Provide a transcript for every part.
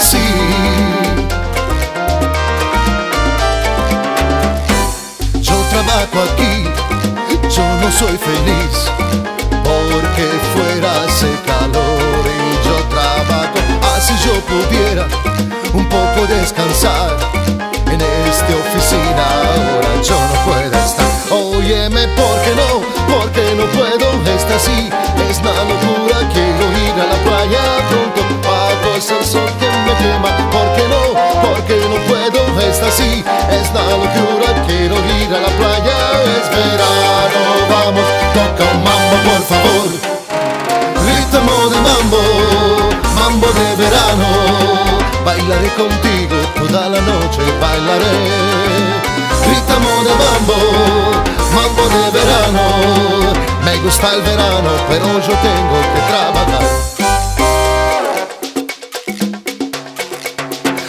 así. Yo trabajo aquí, yo no soy feliz, porque fuera hace calor y yo trabajo. Así yo pudiera un poco descansar en esta oficina. Ahora yo no puedo estar. Óyeme, ¿por qué no? Porque no puedo estar así. Es una Es una locura, quiero ir a la playa. Es verano, vamos, toca un mambo, por favor. Ritmo de mambo, mambo de verano. Bailaré contigo toda la noche, bailaré. Ritmo de mambo, mambo de verano. Me gusta el verano, pero yo tengo que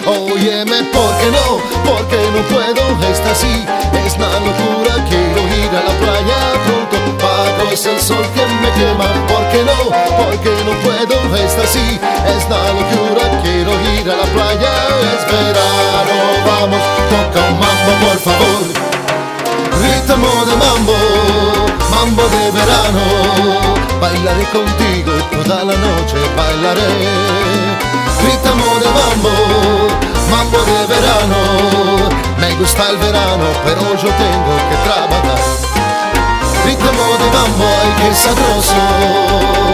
Óyeme, ¿por qué no? Porque no puedo estar así. Es una locura, quiero ir a la playa pronto. Pago es el sol que me quema. ¿Por qué no? Porque no puedo estar así. Es una locura, quiero ir a la playa. Es verano, vamos, toca un mambo, por favor. Ritmo de mambo, mambo de verano. Bailaré contigo toda la noche, bailaré. Ritmo de mambo pero yo tengo que trabajar. Ritmo de mambo, ay que sabroso.